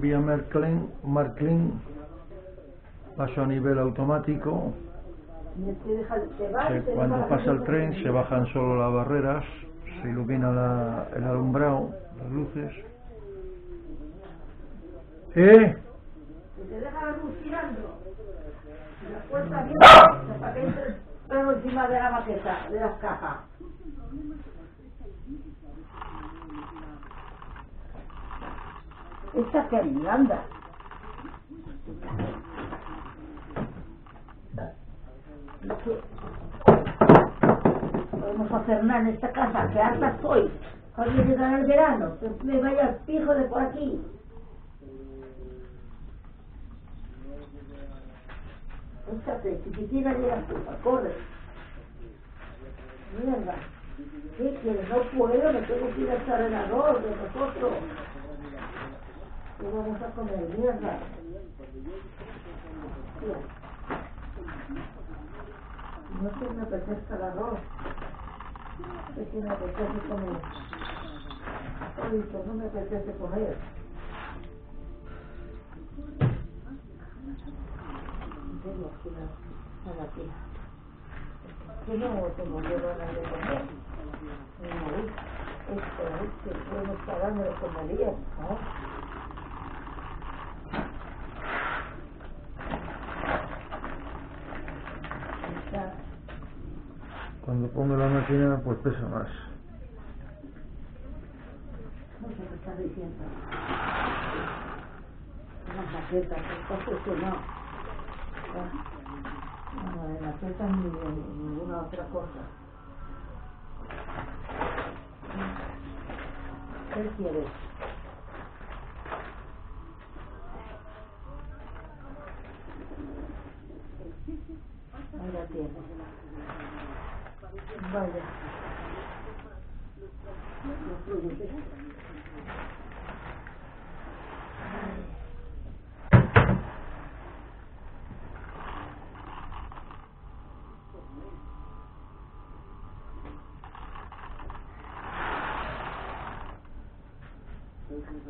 vía Merklin, Marklin, paso a nivel automático. Se- cuando pasa el tren se bajan solo las barreras, se ilumina la- el alumbrado, las luces. ¿Eh? Te deja la luz tirando. La puerta abierta para que entre el perro encima de la maqueta, de las cajas. Esta que anda. Es que podemos hacer nada en esta casa, que harta estoy. Cuando llega el verano, que me vaya el pijo de por aquí. Échate, chiquitina llega a corre. Mierda. ¿Qué quieres? No puedo, me tengo que ir al cargador de nosotros. ¿Qué vamos a comer? Mierda. No sé si me apetezca el arroz. Es que me apetece comer. Ahorita no me apetece comer. Serio, aquí la, a la tía. Que no tengo yo ganas de comer. Esto es que podemos pagarme de comería, ¿no? Cuando pongo la máquina pues pesa más. No qué. Las maquetas, está. No, de maquetas ni ninguna otra cosa. prefiere. Vaya tierra. Vaya. Thank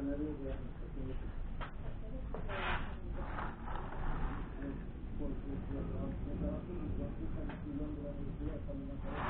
you.